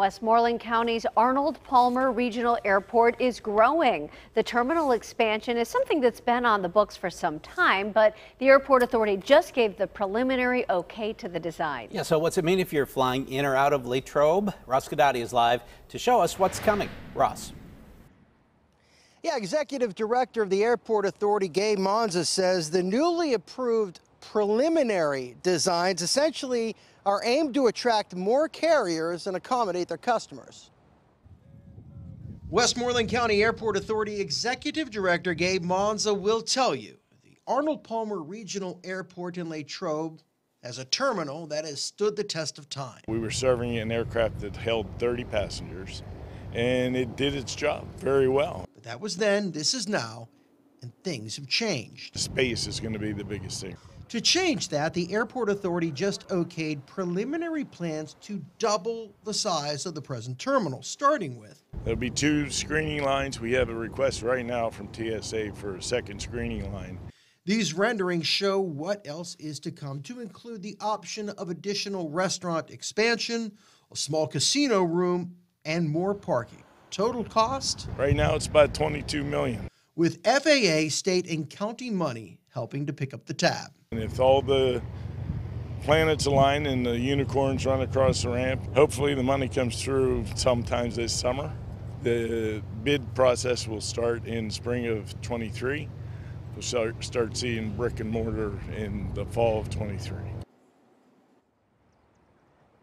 Westmoreland County's Arnold Palmer Regional Airport is growing. The terminal expansion is something that's been on the books for some time, but the airport authority just gave the preliminary okay to the design. Yeah, so what's it mean if you're flying in or out of Latrobe? Ross Guidotti is live to show us what's coming. Ross. Yeah, Executive Director of the Airport Authority, Gabe Monzo, says the newly approved preliminary designs essentially are aimed to attract more carriers and accommodate their customers. Westmoreland County Airport Authority Executive Director Gabe Monzo will tell you the Arnold Palmer Regional Airport in Latrobe has a terminal that has stood the test of time. We were serving an aircraft that held 30 passengers, and it did its job very well. But that was then, this is now, and things have changed. Space is going to be the biggest thing. To change that, the airport authority just okayed preliminary plans to double the size of the present terminal, starting with There'll be two screening lines. We have a request right now from TSA for a second screening line. These renderings show what else is to come, to include the option of additional restaurant expansion, a small casino room, and more parking. Total cost? Right now, it's about 22 million. With FAA, state, and county money helping to pick up the tab. And if all the planets align and the unicorns run across the ramp, hopefully the money comes through sometimes this summer. The bid process will start in spring of 23. We'll start, start seeing brick and mortar in the fall of 23.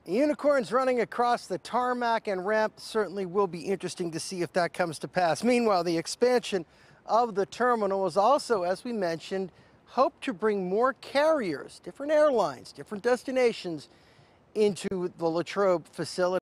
Unicorns running across the tarmac and ramp certainly will be interesting to see if that comes to pass. Meanwhile, the expansion of the terminal is also, as we mentioned, hope to bring more carriers, different airlines, different destinations into the Latrobe facility.